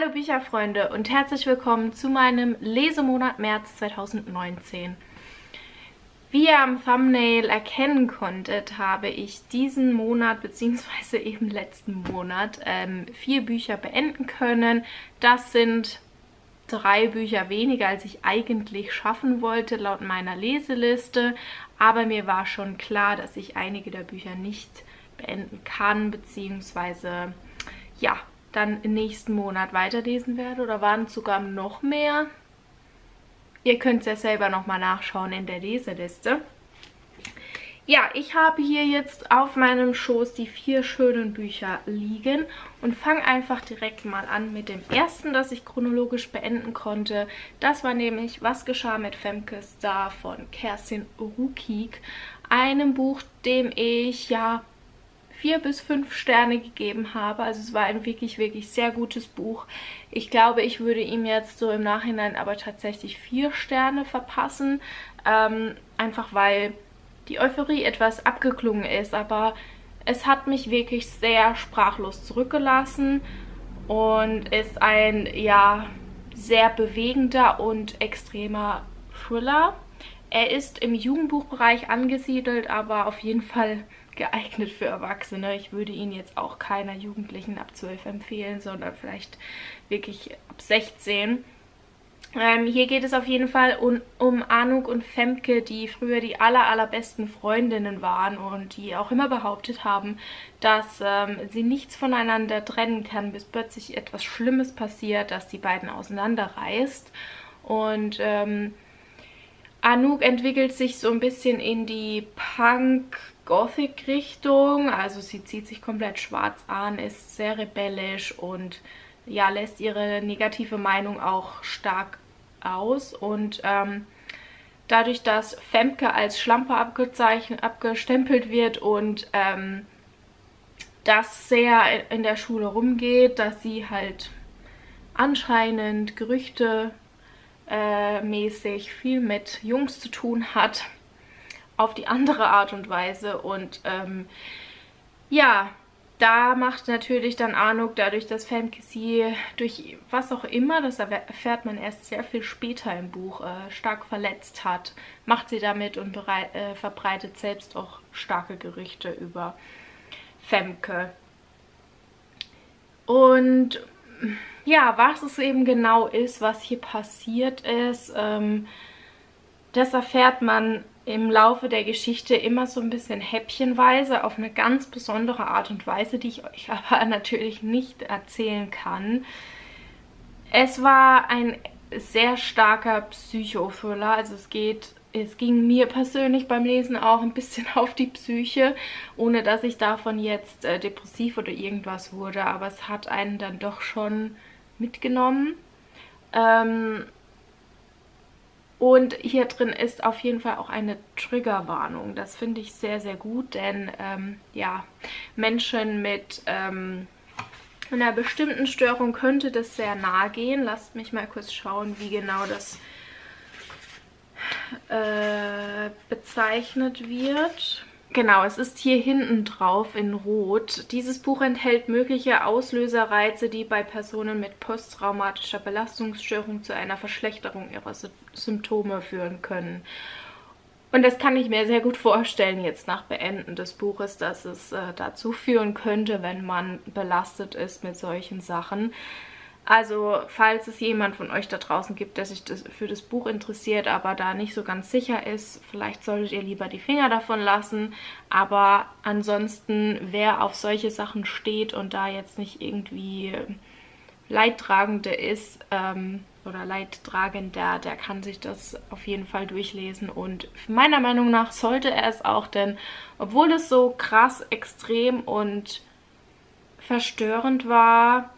Hallo Bücherfreunde und herzlich willkommen zu meinem Lesemonat März 2019. Wie ihr am Thumbnail erkennen konntet, habe ich diesen Monat bzw. eben letzten Monat ähm, vier Bücher beenden können. Das sind drei Bücher weniger, als ich eigentlich schaffen wollte, laut meiner Leseliste. Aber mir war schon klar, dass ich einige der Bücher nicht beenden kann, beziehungsweise ja, dann im nächsten Monat weiterlesen werde. Oder waren es sogar noch mehr? Ihr könnt es ja selber nochmal nachschauen in der Leseliste. Ja, ich habe hier jetzt auf meinem Schoß die vier schönen Bücher liegen und fange einfach direkt mal an mit dem ersten, das ich chronologisch beenden konnte. Das war nämlich Was geschah mit Femke Star von Kerstin Rukik, einem Buch, dem ich ja vier bis fünf Sterne gegeben habe. Also es war ein wirklich, wirklich sehr gutes Buch. Ich glaube, ich würde ihm jetzt so im Nachhinein aber tatsächlich vier Sterne verpassen. Ähm, einfach weil die Euphorie etwas abgeklungen ist. Aber es hat mich wirklich sehr sprachlos zurückgelassen und ist ein, ja, sehr bewegender und extremer Thriller. Er ist im Jugendbuchbereich angesiedelt, aber auf jeden Fall geeignet für Erwachsene. Ich würde ihn jetzt auch keiner Jugendlichen ab 12 empfehlen, sondern vielleicht wirklich ab 16. Ähm, hier geht es auf jeden Fall um, um Anuk und Femke, die früher die aller, allerbesten Freundinnen waren und die auch immer behauptet haben, dass ähm, sie nichts voneinander trennen kann, bis plötzlich etwas Schlimmes passiert, dass die beiden auseinanderreißt. Und ähm, Anouk entwickelt sich so ein bisschen in die Punk-Gothic-Richtung. Also sie zieht sich komplett schwarz an, ist sehr rebellisch und ja, lässt ihre negative Meinung auch stark aus. Und ähm, dadurch, dass Femke als Schlampe abgestempelt wird und ähm, das sehr in der Schule rumgeht, dass sie halt anscheinend Gerüchte äh, mäßig viel mit Jungs zu tun hat, auf die andere Art und Weise. Und ähm, ja, da macht natürlich dann Arnuk dadurch, dass Femke sie durch was auch immer, das erfährt man erst sehr viel später im Buch, äh, stark verletzt hat, macht sie damit und äh, verbreitet selbst auch starke Gerüchte über Femke. Und ja, was es eben genau ist, was hier passiert ist, ähm, das erfährt man im Laufe der Geschichte immer so ein bisschen häppchenweise auf eine ganz besondere Art und Weise, die ich euch aber natürlich nicht erzählen kann. Es war ein sehr starker Psychothriller, also es geht es ging mir persönlich beim Lesen auch ein bisschen auf die Psyche, ohne dass ich davon jetzt äh, depressiv oder irgendwas wurde, aber es hat einen dann doch schon mitgenommen. Ähm, und hier drin ist auf jeden Fall auch eine Triggerwarnung. Das finde ich sehr, sehr gut, denn ähm, ja, Menschen mit ähm, einer bestimmten Störung könnte das sehr nahe gehen. Lasst mich mal kurz schauen, wie genau das äh, bezeichnet wird. Genau, es ist hier hinten drauf in Rot. Dieses Buch enthält mögliche Auslöserreize, die bei Personen mit posttraumatischer Belastungsstörung zu einer Verschlechterung ihrer Symptome führen können. Und das kann ich mir sehr gut vorstellen jetzt nach Beenden des Buches, dass es äh, dazu führen könnte, wenn man belastet ist mit solchen Sachen. Also falls es jemand von euch da draußen gibt, der sich das für das Buch interessiert, aber da nicht so ganz sicher ist, vielleicht solltet ihr lieber die Finger davon lassen. Aber ansonsten, wer auf solche Sachen steht und da jetzt nicht irgendwie Leidtragende ist ähm, oder Leidtragender, der kann sich das auf jeden Fall durchlesen. Und meiner Meinung nach sollte er es auch, denn obwohl es so krass, extrem und verstörend war,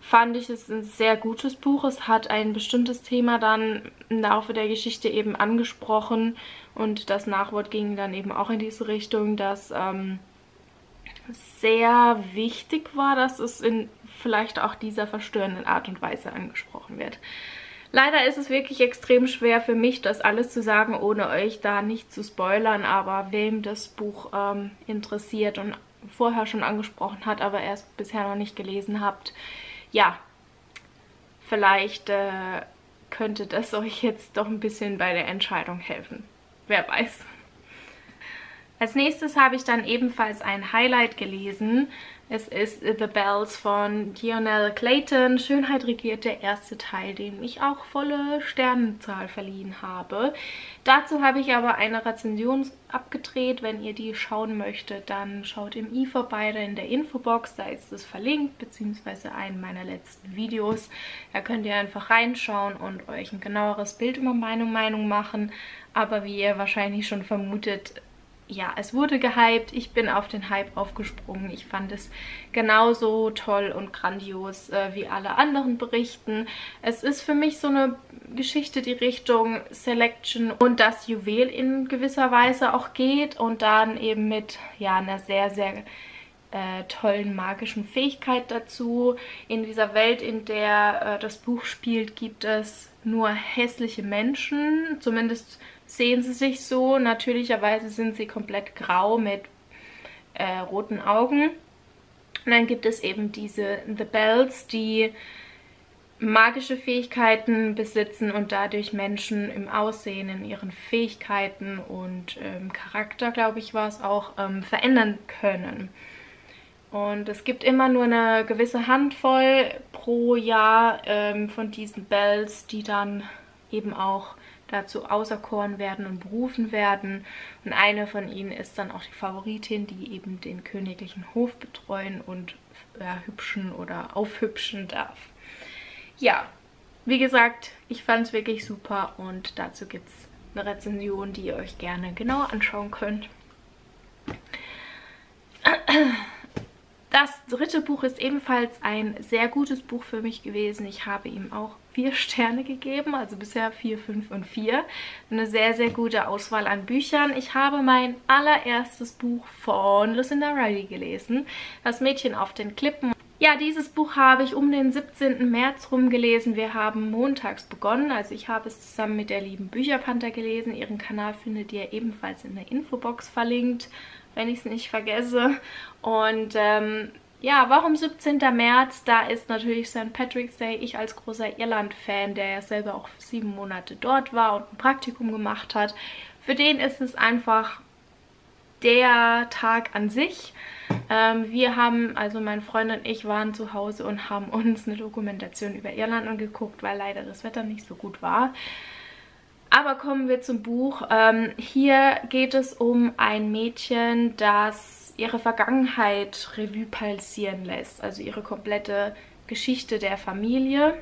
fand ich es ein sehr gutes Buch. Es hat ein bestimmtes Thema dann im Laufe der Geschichte eben angesprochen und das Nachwort ging dann eben auch in diese Richtung, dass ähm, sehr wichtig war, dass es in vielleicht auch dieser verstörenden Art und Weise angesprochen wird. Leider ist es wirklich extrem schwer für mich, das alles zu sagen, ohne euch da nicht zu spoilern, aber wem das Buch ähm, interessiert und vorher schon angesprochen hat, aber erst bisher noch nicht gelesen habt, ja, vielleicht äh, könnte das euch jetzt doch ein bisschen bei der Entscheidung helfen. Wer weiß. Als nächstes habe ich dann ebenfalls ein Highlight gelesen. Es ist The Bells von Dionel Clayton. Schönheit regiert der erste Teil, dem ich auch volle Sternenzahl verliehen habe. Dazu habe ich aber eine Rezension abgedreht. Wenn ihr die schauen möchtet, dann schaut im i vorbei oder in der Infobox. Da ist es verlinkt, beziehungsweise einen meiner letzten Videos. Da könnt ihr einfach reinschauen und euch ein genaueres Bild über meine Meinung machen. Aber wie ihr wahrscheinlich schon vermutet, ja, es wurde gehypt. Ich bin auf den Hype aufgesprungen. Ich fand es genauso toll und grandios äh, wie alle anderen Berichten. Es ist für mich so eine Geschichte, die Richtung Selection und das Juwel in gewisser Weise auch geht und dann eben mit ja einer sehr, sehr äh, tollen magischen Fähigkeit dazu. In dieser Welt, in der äh, das Buch spielt, gibt es nur hässliche Menschen, zumindest sehen sie sich so. Natürlicherweise sind sie komplett grau mit äh, roten Augen. Und dann gibt es eben diese The Bells, die magische Fähigkeiten besitzen und dadurch Menschen im Aussehen, in ihren Fähigkeiten und ähm, Charakter, glaube ich, war es auch, ähm, verändern können. Und es gibt immer nur eine gewisse Handvoll pro Jahr ähm, von diesen Bells, die dann eben auch dazu auserkoren werden und berufen werden. Und eine von ihnen ist dann auch die Favoritin, die eben den königlichen Hof betreuen und hübschen oder aufhübschen darf. Ja, wie gesagt, ich fand es wirklich super und dazu gibt es eine Rezension, die ihr euch gerne genauer anschauen könnt. Das dritte Buch ist ebenfalls ein sehr gutes Buch für mich gewesen. Ich habe ihm auch vier Sterne gegeben, also bisher vier, fünf und vier. Eine sehr, sehr gute Auswahl an Büchern. Ich habe mein allererstes Buch von Lucinda Riley gelesen, Das Mädchen auf den Klippen. Ja, dieses Buch habe ich um den 17. März rum gelesen. Wir haben montags begonnen, also ich habe es zusammen mit der lieben Bücherpanther gelesen. Ihren Kanal findet ihr ebenfalls in der Infobox verlinkt, wenn ich es nicht vergesse. Und ähm, ja, warum 17. März? Da ist natürlich St. Patrick's Day. Ich als großer Irland-Fan, der ja selber auch sieben Monate dort war und ein Praktikum gemacht hat, für den ist es einfach der Tag an sich. Ähm, wir haben, also mein Freund und ich waren zu Hause und haben uns eine Dokumentation über Irland angeguckt, weil leider das Wetter nicht so gut war. Aber kommen wir zum Buch. Ähm, hier geht es um ein Mädchen, das ihre Vergangenheit Revue passieren lässt. Also ihre komplette Geschichte der Familie.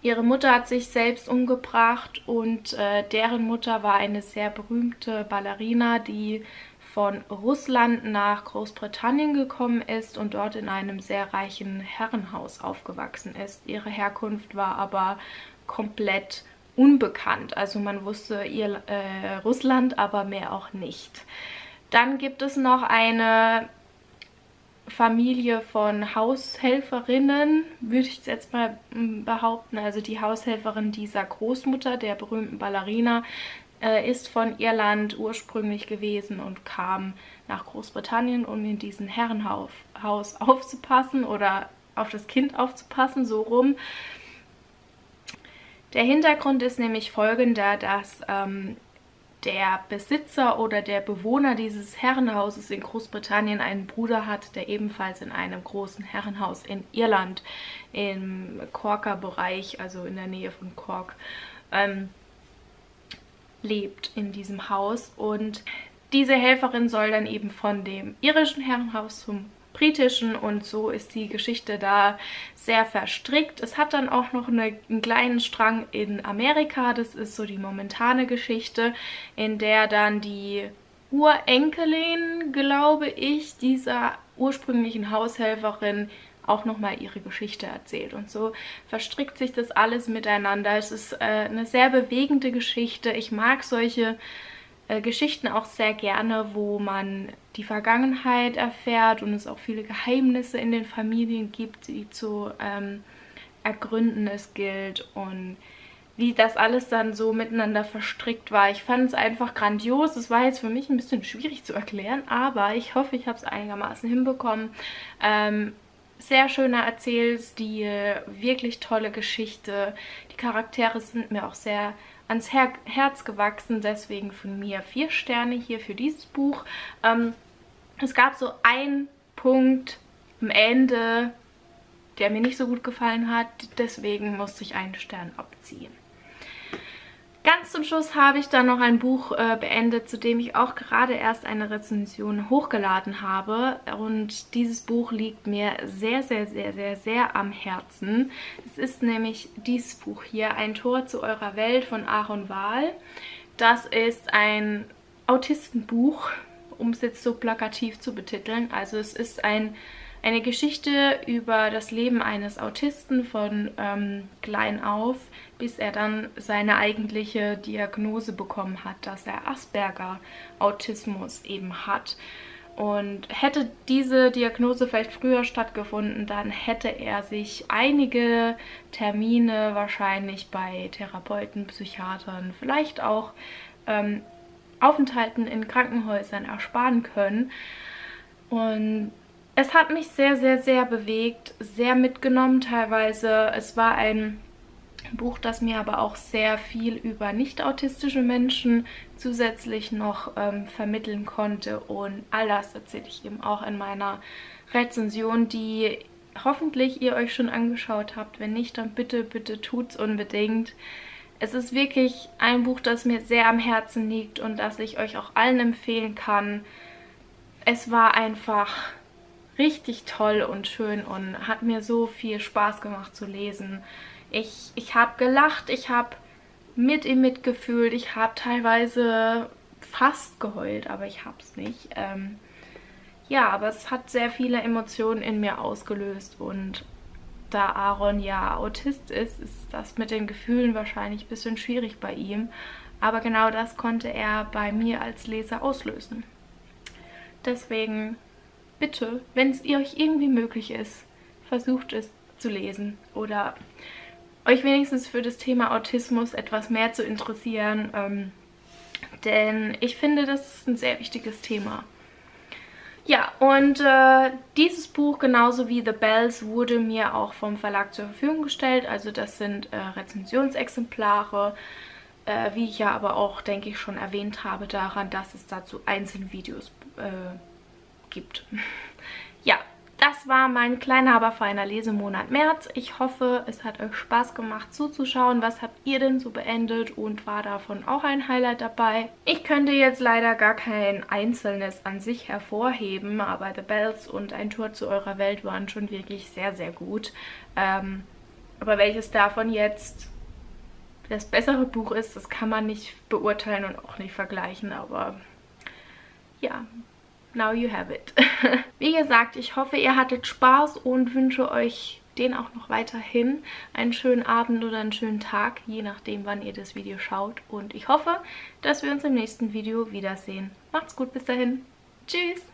Ihre Mutter hat sich selbst umgebracht und äh, deren Mutter war eine sehr berühmte Ballerina, die von Russland nach Großbritannien gekommen ist und dort in einem sehr reichen Herrenhaus aufgewachsen ist. Ihre Herkunft war aber komplett unbekannt. Also man wusste ihr äh, Russland, aber mehr auch nicht. Dann gibt es noch eine Familie von Haushelferinnen, würde ich jetzt mal hm, behaupten. Also die Haushelferin dieser Großmutter, der berühmten Ballerina, äh, ist von Irland ursprünglich gewesen und kam nach Großbritannien, um in diesem Herrenhaus aufzupassen oder auf das Kind aufzupassen, so rum. Der Hintergrund ist nämlich folgender, dass ähm, der Besitzer oder der Bewohner dieses Herrenhauses in Großbritannien einen Bruder hat, der ebenfalls in einem großen Herrenhaus in Irland im Corker Bereich, also in der Nähe von Cork, ähm, lebt in diesem Haus. Und diese Helferin soll dann eben von dem irischen Herrenhaus zum britischen und so ist die Geschichte da sehr verstrickt. Es hat dann auch noch eine, einen kleinen Strang in Amerika, das ist so die momentane Geschichte, in der dann die Urenkelin, glaube ich, dieser ursprünglichen Haushelferin auch nochmal ihre Geschichte erzählt. Und so verstrickt sich das alles miteinander. Es ist äh, eine sehr bewegende Geschichte. Ich mag solche äh, Geschichten auch sehr gerne, wo man die Vergangenheit erfährt und es auch viele Geheimnisse in den Familien gibt, die zu ähm, ergründen es gilt und wie das alles dann so miteinander verstrickt war. Ich fand es einfach grandios. Es war jetzt für mich ein bisschen schwierig zu erklären, aber ich hoffe, ich habe es einigermaßen hinbekommen. Ähm, sehr schöner Erzählstil, wirklich tolle Geschichte. Die Charaktere sind mir auch sehr ans Her Herz gewachsen, deswegen von mir vier Sterne hier für dieses Buch. Ähm, es gab so einen Punkt am Ende, der mir nicht so gut gefallen hat, deswegen musste ich einen Stern abziehen. Ganz zum Schluss habe ich dann noch ein Buch äh, beendet, zu dem ich auch gerade erst eine Rezension hochgeladen habe. Und dieses Buch liegt mir sehr, sehr, sehr, sehr, sehr am Herzen. Es ist nämlich dieses Buch hier, Ein Tor zu eurer Welt von Aaron Wahl. Das ist ein Autistenbuch, um es jetzt so plakativ zu betiteln. Also es ist ein eine Geschichte über das Leben eines Autisten von ähm, klein auf, bis er dann seine eigentliche Diagnose bekommen hat, dass er Asperger-Autismus eben hat. Und hätte diese Diagnose vielleicht früher stattgefunden, dann hätte er sich einige Termine wahrscheinlich bei Therapeuten, Psychiatern, vielleicht auch ähm, Aufenthalten in Krankenhäusern ersparen können. Und es hat mich sehr, sehr, sehr bewegt, sehr mitgenommen teilweise. Es war ein Buch, das mir aber auch sehr viel über nicht-autistische Menschen zusätzlich noch ähm, vermitteln konnte. Und all das erzähle ich eben auch in meiner Rezension, die hoffentlich ihr euch schon angeschaut habt. Wenn nicht, dann bitte, bitte tut's unbedingt. Es ist wirklich ein Buch, das mir sehr am Herzen liegt und das ich euch auch allen empfehlen kann. Es war einfach richtig toll und schön und hat mir so viel Spaß gemacht zu lesen. Ich, ich habe gelacht, ich habe mit ihm mitgefühlt, ich habe teilweise fast geheult, aber ich habe es nicht. Ähm, ja, aber es hat sehr viele Emotionen in mir ausgelöst und da Aaron ja Autist ist, ist das mit den Gefühlen wahrscheinlich ein bisschen schwierig bei ihm. Aber genau das konnte er bei mir als Leser auslösen. Deswegen bitte, wenn es euch irgendwie möglich ist, versucht es zu lesen oder euch wenigstens für das Thema Autismus etwas mehr zu interessieren, ähm, denn ich finde, das ist ein sehr wichtiges Thema. Ja, und äh, dieses Buch, genauso wie The Bells, wurde mir auch vom Verlag zur Verfügung gestellt. Also das sind äh, Rezensionsexemplare, äh, wie ich ja aber auch, denke ich, schon erwähnt habe daran, dass es dazu einzelne Videos äh, gibt. ja, das war mein kleiner, aber feiner Lesemonat März. Ich hoffe, es hat euch Spaß gemacht zuzuschauen. Was habt ihr denn so beendet und war davon auch ein Highlight dabei? Ich könnte jetzt leider gar kein einzelnes an sich hervorheben, aber The Bells und Ein Tor zu eurer Welt waren schon wirklich sehr, sehr gut. Ähm, aber welches davon jetzt das bessere Buch ist, das kann man nicht beurteilen und auch nicht vergleichen, aber ja, now you have it. Wie gesagt, ich hoffe, ihr hattet Spaß und wünsche euch den auch noch weiterhin einen schönen Abend oder einen schönen Tag, je nachdem, wann ihr das Video schaut. Und ich hoffe, dass wir uns im nächsten Video wiedersehen. Macht's gut, bis dahin. Tschüss!